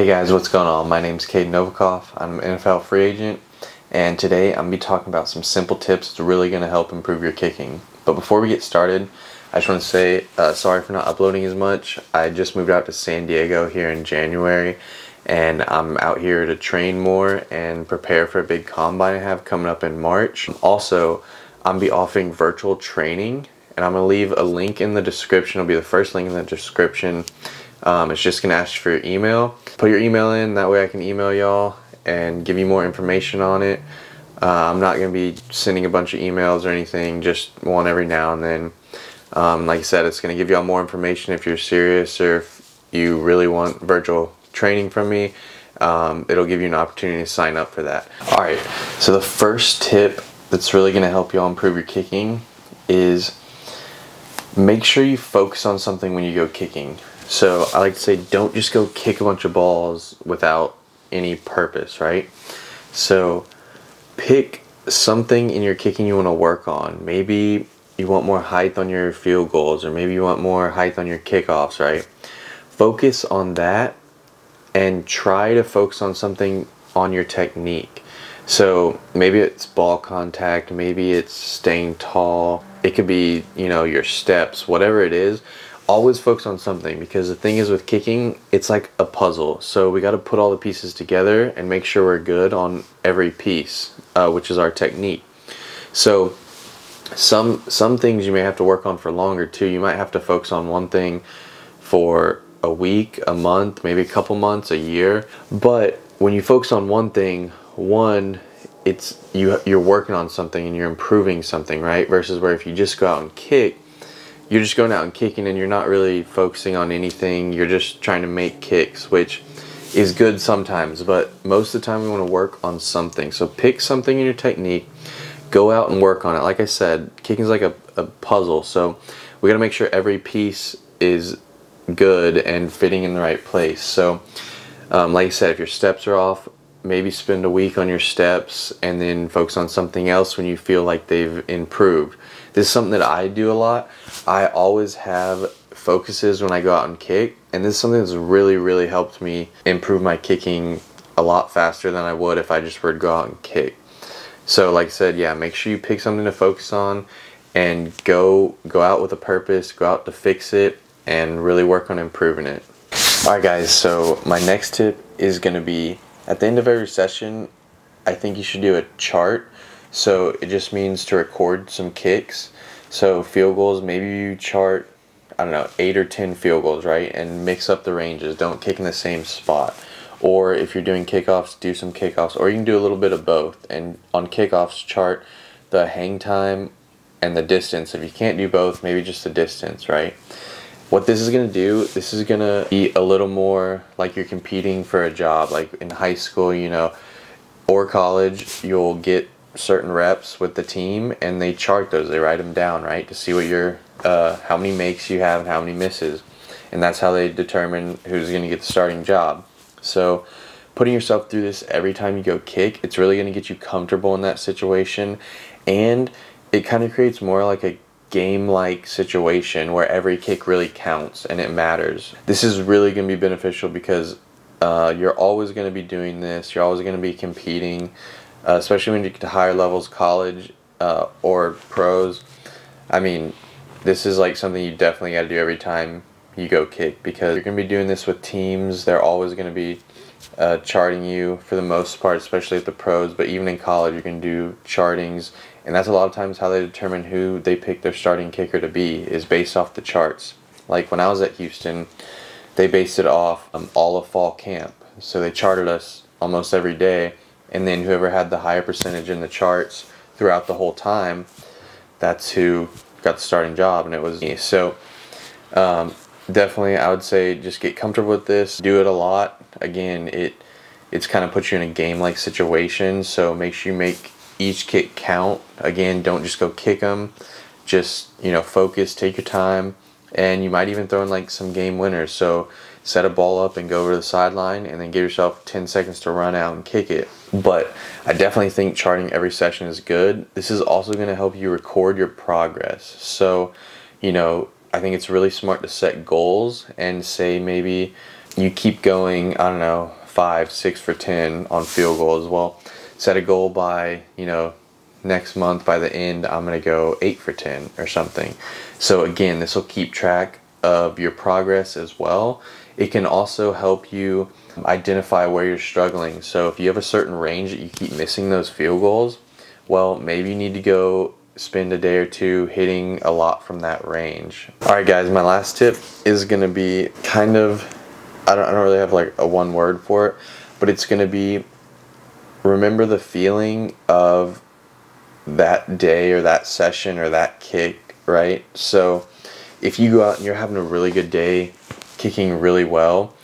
Hey guys, what's going on? My name is Caden Novikoff. I'm an NFL free agent, and today I'm going to be talking about some simple tips that's really going to help improve your kicking. But before we get started, I just want to say uh, sorry for not uploading as much. I just moved out to San Diego here in January, and I'm out here to train more and prepare for a big combine I have coming up in March. Also, I'm going to be offering virtual training, and I'm going to leave a link in the description. It'll be the first link in the description um, it's just gonna ask you for your email. Put your email in, that way I can email y'all and give you more information on it. Uh, I'm not gonna be sending a bunch of emails or anything, just one every now and then. Um, like I said, it's gonna give y'all more information if you're serious or if you really want virtual training from me. Um, it'll give you an opportunity to sign up for that. All right, so the first tip that's really gonna help y'all improve your kicking is make sure you focus on something when you go kicking. So I like to say, don't just go kick a bunch of balls without any purpose, right? So pick something in your kicking you want to work on. Maybe you want more height on your field goals, or maybe you want more height on your kickoffs, right? Focus on that and try to focus on something on your technique. So maybe it's ball contact, maybe it's staying tall, it could be, you know, your steps, whatever it is always focus on something because the thing is with kicking it's like a puzzle. So we got to put all the pieces together and make sure we're good on every piece uh, which is our technique. So some some things you may have to work on for longer too. You might have to focus on one thing for a week a month maybe a couple months a year. But when you focus on one thing one it's you you're working on something and you're improving something right? Versus where if you just go out and kick you're just going out and kicking and you're not really focusing on anything. You're just trying to make kicks, which is good sometimes, but most of the time we want to work on something. So pick something in your technique, go out and work on it. Like I said, kicking is like a, a puzzle. So we got to make sure every piece is good and fitting in the right place. So um, like I said, if your steps are off, maybe spend a week on your steps and then focus on something else when you feel like they've improved. This is something that I do a lot. I always have focuses when I go out and kick, and this is something that's really, really helped me improve my kicking a lot faster than I would if I just were to go out and kick. So like I said, yeah, make sure you pick something to focus on and go go out with a purpose, go out to fix it and really work on improving it. Alright guys, so my next tip is going to be at the end of every session, I think you should do a chart so it just means to record some kicks. So field goals, maybe you chart, I don't know, eight or 10 field goals, right? And mix up the ranges. Don't kick in the same spot. Or if you're doing kickoffs, do some kickoffs. Or you can do a little bit of both. And on kickoffs, chart the hang time and the distance. If you can't do both, maybe just the distance, right? What this is going to do, this is going to be a little more like you're competing for a job. Like in high school, you know, or college, you'll get certain reps with the team and they chart those. They write them down right to see what your uh, how many makes you have and how many misses. And that's how they determine who's going to get the starting job. So putting yourself through this every time you go kick it's really going to get you comfortable in that situation. And it kind of creates more like a game like situation where every kick really counts and it matters. This is really going to be beneficial because uh, you're always going to be doing this. You're always going to be competing uh, especially when you get to higher levels, college uh, or pros. I mean, this is like something you definitely got to do every time you go kick because you're going to be doing this with teams. They're always going to be uh, charting you for the most part, especially at the pros. But even in college, you can do chartings, and that's a lot of times how they determine who they pick their starting kicker to be is based off the charts. Like when I was at Houston, they based it off um, all of fall camp, so they charted us almost every day and then whoever had the higher percentage in the charts throughout the whole time, that's who got the starting job, and it was me. So um, definitely, I would say just get comfortable with this. Do it a lot. Again, it it's kind of puts you in a game-like situation. So make sure you make each kick count. Again, don't just go kick them. Just you know, focus. Take your time, and you might even throw in like some game winners. So set a ball up and go over the sideline and then give yourself 10 seconds to run out and kick it. But I definitely think charting every session is good. This is also going to help you record your progress. So, you know, I think it's really smart to set goals and say maybe you keep going, I don't know, five, six for 10 on field goals. Well, set a goal by, you know, next month by the end, I'm going to go eight for 10 or something. So again, this will keep track of your progress as well. It can also help you identify where you're struggling. So if you have a certain range that you keep missing those field goals, well, maybe you need to go spend a day or two hitting a lot from that range. All right, guys, my last tip is going to be kind of, I don't, I don't really have like a one word for it, but it's going to be remember the feeling of that day or that session or that kick, right? So if you go out and you're having a really good day, kicking really well,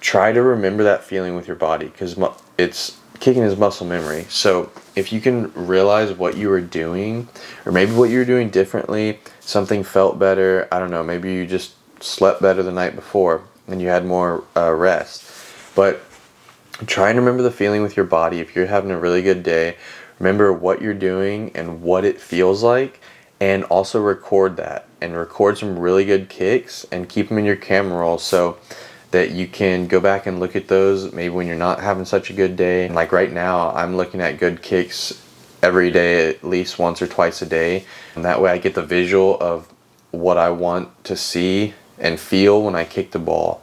try to remember that feeling with your body because it's kicking is muscle memory. So if you can realize what you were doing, or maybe what you were doing differently, something felt better. I don't know. Maybe you just slept better the night before and you had more uh, rest. But try and remember the feeling with your body. If you're having a really good day, remember what you're doing and what it feels like, and also record that and record some really good kicks and keep them in your camera roll. So that you can go back and look at those maybe when you're not having such a good day. Like right now, I'm looking at good kicks every day at least once or twice a day. And that way I get the visual of what I want to see and feel when I kick the ball.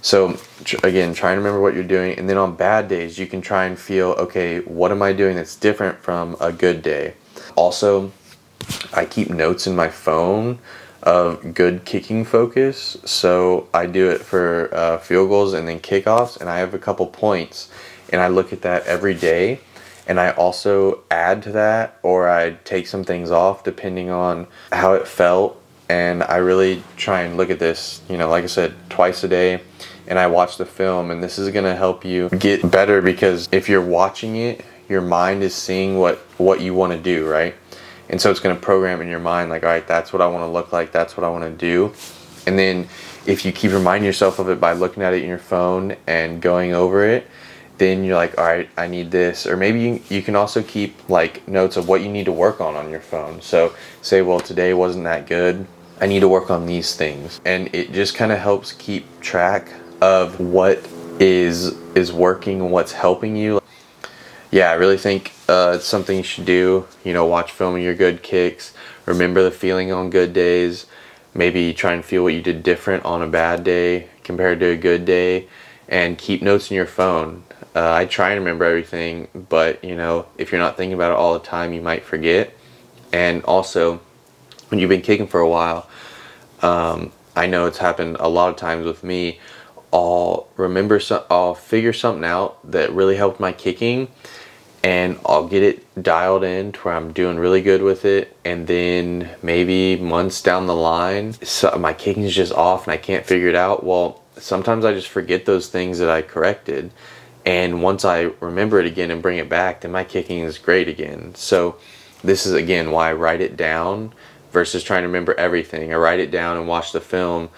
So again, try and remember what you're doing. And then on bad days, you can try and feel, okay, what am I doing that's different from a good day? Also, I keep notes in my phone of good kicking focus. So I do it for uh, field goals and then kickoffs, and I have a couple points, and I look at that every day. And I also add to that, or I take some things off depending on how it felt. And I really try and look at this, you know, like I said, twice a day. And I watch the film, and this is gonna help you get better because if you're watching it, your mind is seeing what what you want to do, right? And so it's going to program in your mind like, all right, that's what I want to look like. That's what I want to do. And then if you keep reminding yourself of it by looking at it in your phone and going over it, then you're like, all right, I need this. Or maybe you, you can also keep like notes of what you need to work on on your phone. So say, well, today wasn't that good. I need to work on these things. And it just kind of helps keep track of what is is working and what's helping you yeah, I really think uh, it's something you should do. You know, watch film of your good kicks. Remember the feeling on good days. Maybe try and feel what you did different on a bad day compared to a good day. And keep notes in your phone. Uh, I try and remember everything, but you know, if you're not thinking about it all the time, you might forget. And also, when you've been kicking for a while, um, I know it's happened a lot of times with me. I'll remember some, I'll figure something out that really helped my kicking and I'll get it dialed in to where I'm doing really good with it and then maybe months down the line so my is just off and I can't figure it out. Well sometimes I just forget those things that I corrected and once I remember it again and bring it back then my kicking is great again. So this is again why I write it down versus trying to remember everything. I write it down and watch the film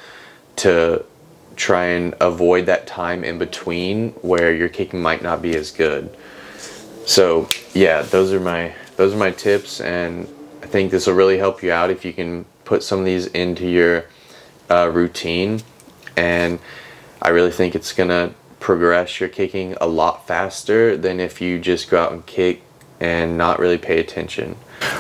to try and avoid that time in between where your kicking might not be as good so yeah, those are my those are my tips, and I think this will really help you out if you can put some of these into your uh, routine. And I really think it's gonna progress your kicking a lot faster than if you just go out and kick and not really pay attention.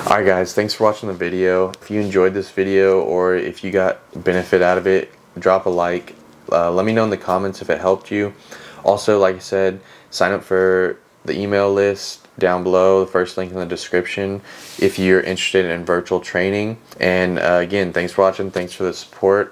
Alright guys, thanks for watching the video. If you enjoyed this video or if you got benefit out of it, drop a like. Uh, let me know in the comments if it helped you. Also, like I said, sign up for the email list down below, the first link in the description if you're interested in virtual training. And uh, again, thanks for watching. Thanks for the support.